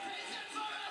Prison for